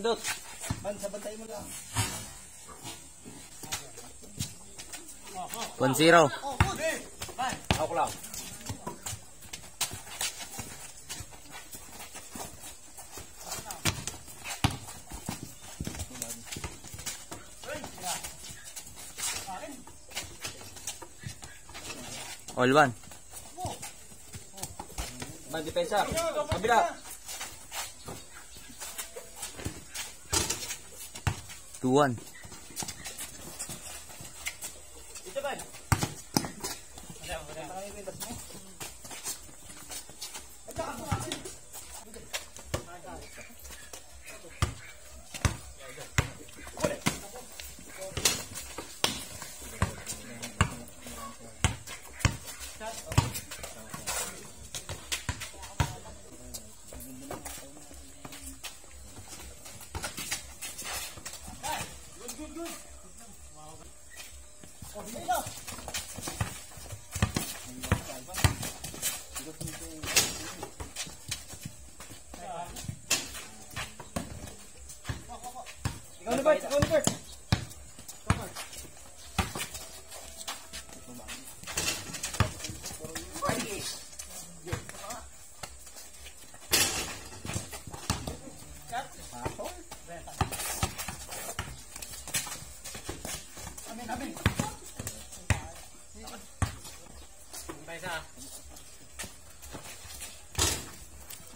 Sundot. ban, sabantay mo lang. 1-0. Ako lang. All one. Man, depensa. Kabila. Two to 1.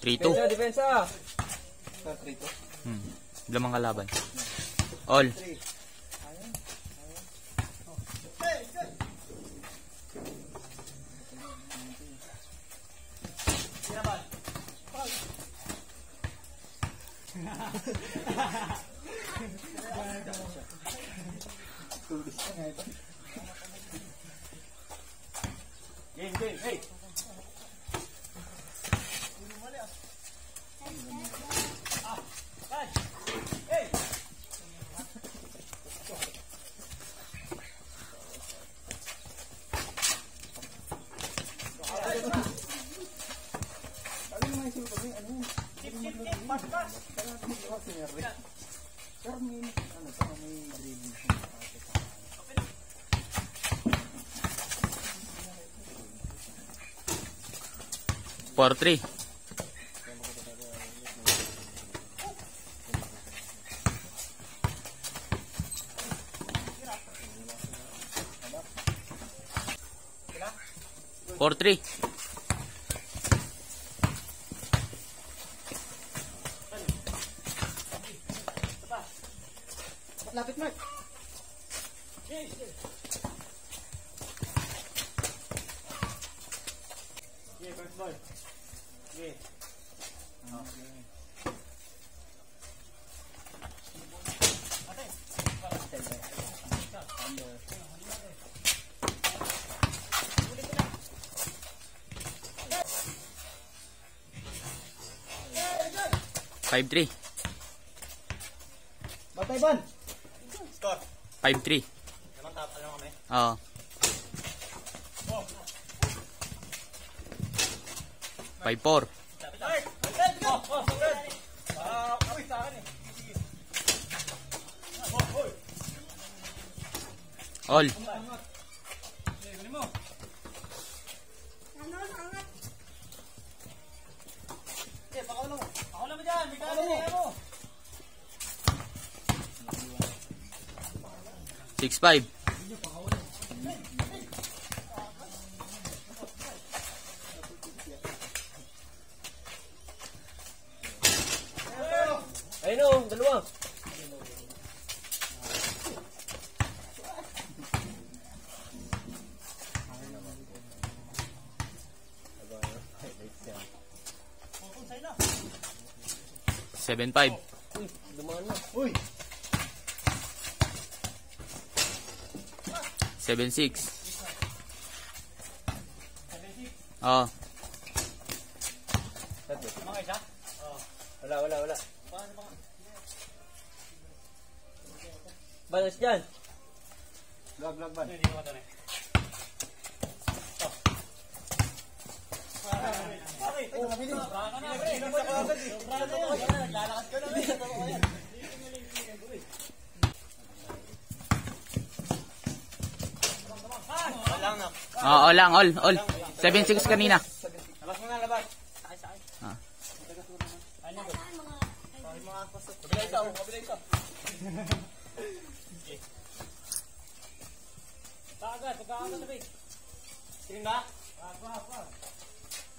Three two. Depensa, depensa. Sa trito. Hmm. Lamang kalaban. All. Game, game, hey. Four three. Four three. Five three. Batay ban. Score. Five three. Naman tap, alam kami. Oo. Five four. Ay! Ay! Oh, oh, Fred! Ah, uy, sa akin eh. Sige. Oh, oy. All. Okay, kunin mo. Eh, pakaw mo. Pakaw mo dyan, may kaya mo. Six five. 7-5. Uy, dumaan na. Uy! 7-6. Oh, Mga isa? Wala, wala, wala. Balas dyan. Lag, lag, ban. Hindi ko Bakit? Oh, mabili. Braka na, pre. Braka na, Braka na. Naglalakad ka na, pre. Na. oh, lang, all, all. 7-6 kanina. Labas mo na, labas. Ah. Ano ba? Kabila ikaw, kabila ikaw. Taga, taga ka na, pre. Sige na.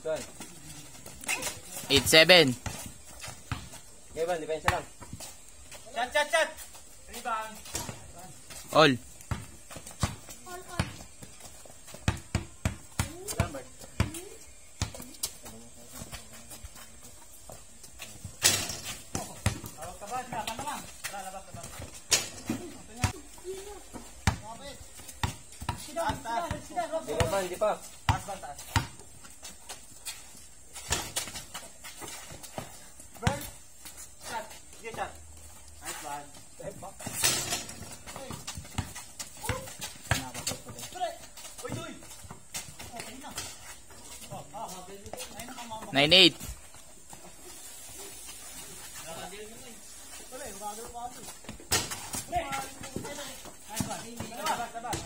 8-7. Okay, ban, depensa lang. Chat, chat, chat. Rebound. All. Tawag ka ba? Sila ka naman. Tara, labas, labas. Taas, taas. Di ba, ban, di pa. Taas ba, taas. Burn. Chat. Sige, chat. Nice one. Uy, uy. 9-8. Labas, labas.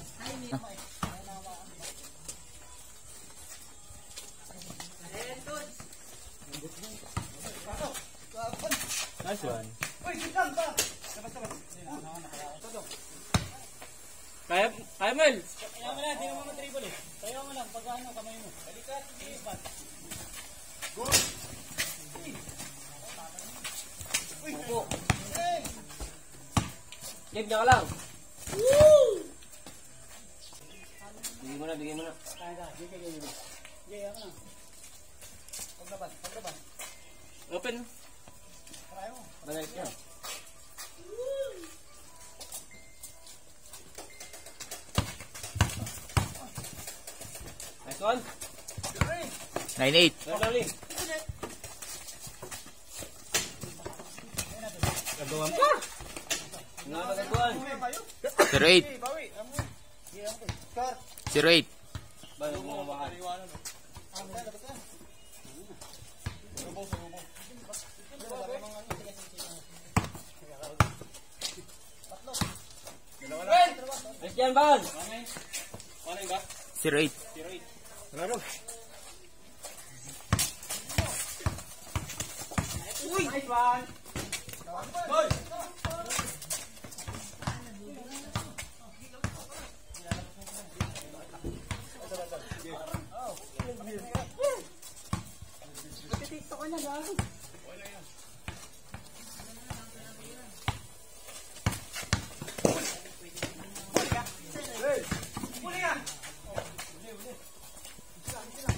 Nice one. Kaya, kaya Mel. Kaya mo na, di naman matribol eh. Kaya mo lang, pag ano, kamay mo. Balikat, bat. Upo. Game niya ka lang. Bigyan mo na, bigyan mo na. Kaya ka, ka. Sige, ako na. Paglaban, paglaban. Open. Kaya mo. Banayos niya. Nice one. 9-8. Nagawa pa! Nagawa pa! 0-8. 0-8. Yan, Bal! 0-8. 0-8. Ba? 0-8. Laro. Uy! Nice one! Goal!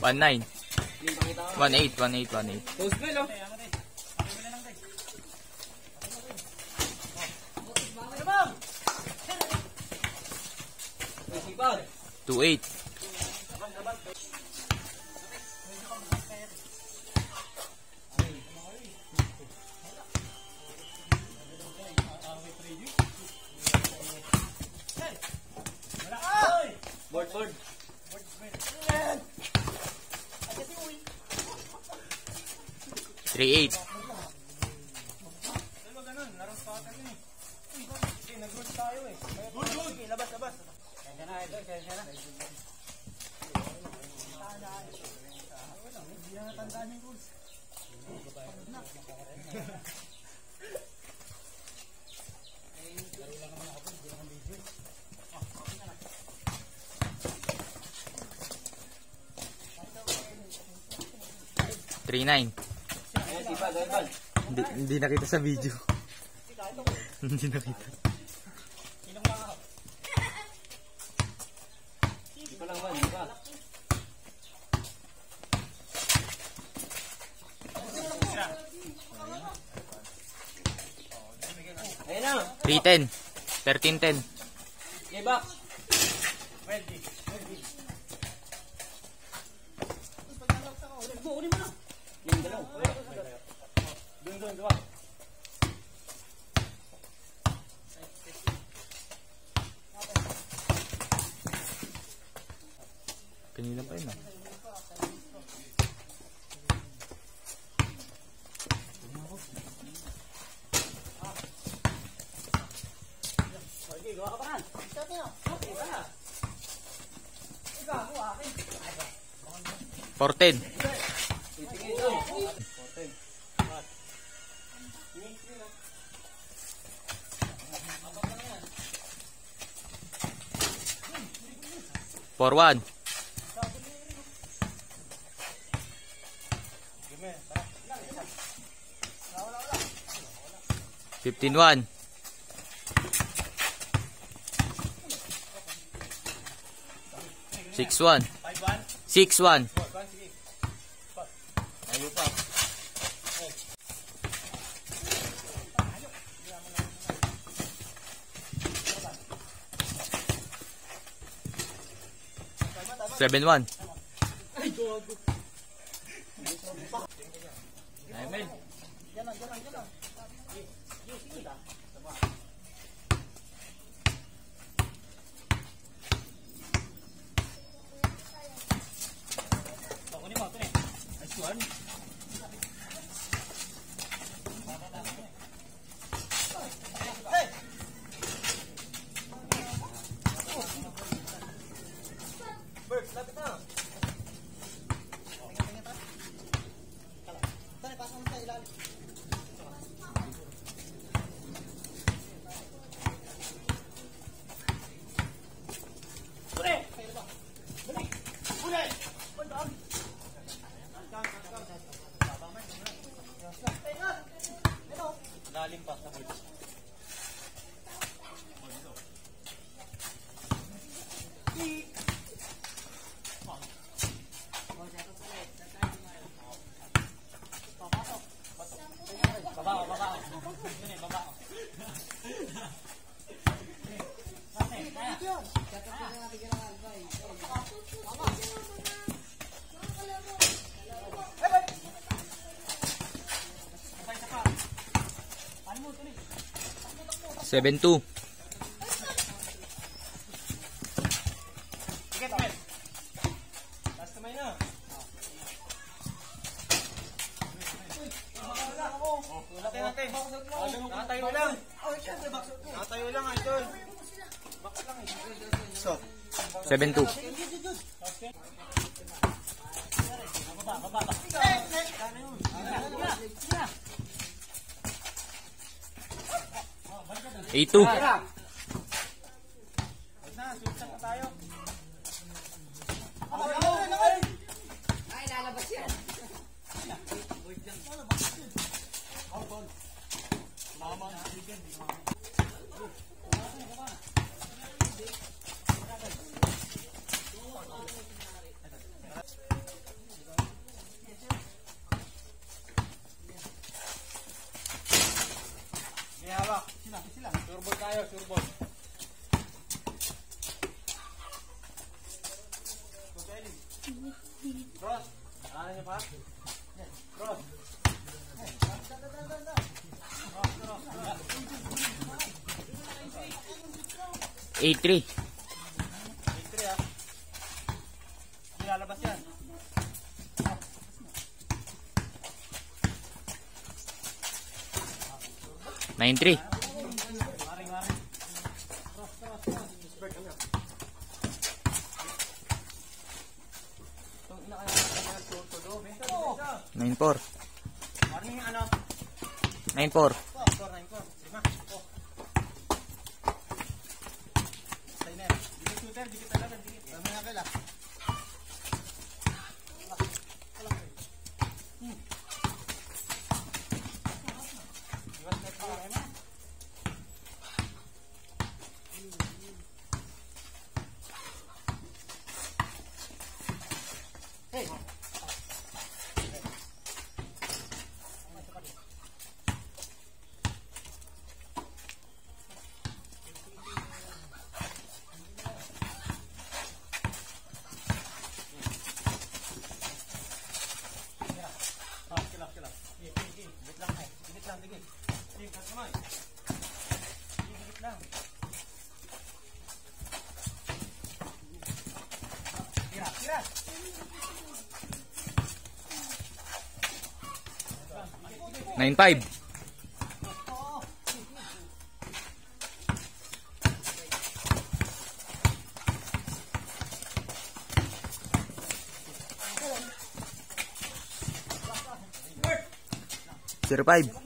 One nine. One eight, one eight, one eight. Post bell, oh. Two eight. Board, board. Three eight. Dalawa ganun, larong pattern yun eh. Sige, nag-good tayo eh. Good, good! Sige, labas, labas. Kaya na, ito, kaya na. Hindi na natandaan yung rules. Three nine. Hindi, hindi nakita sa video. hindi nakita. 15-10. Okay, back. Ready. Ready. Uli mo na. Kanina pa yun ah. Gawa ka pa yan. Four ten. Titingin ito. Okay. Four one. Fifteen one. Five, one. Six one. Four, one, sige. Ayaw pa. Seven one. Kunin one. 7-2. Nakatayo lang. Nakatayo lang, Idol. So, 7-2. Baba, baba, baba. A2. Thank you. Hawak. Sila. Surbol tayo, surbol. Cross. Ano niyo pa? Cross. Eight three. Victory ah. Hindi lalabas yan. Nine three. 9-4. 9-4. 9.5. Zero five.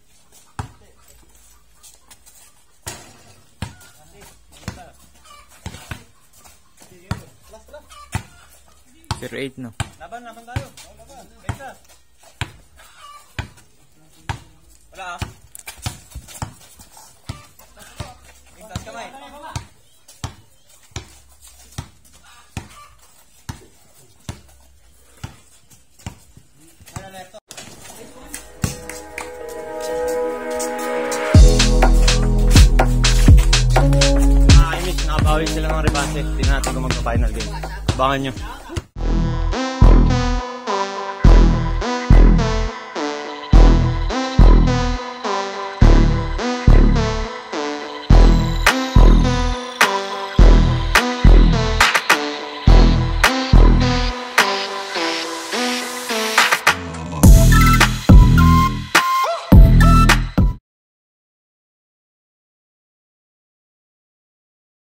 Pero 8 no. Laban, laban tayo. Oh, laban. Benta. Wala ah. Bigtas kamay. Alerto. Nakakainis, nakabawi sila ng rebase. Hindi na natin kung magpa-final game. Abangan nyo.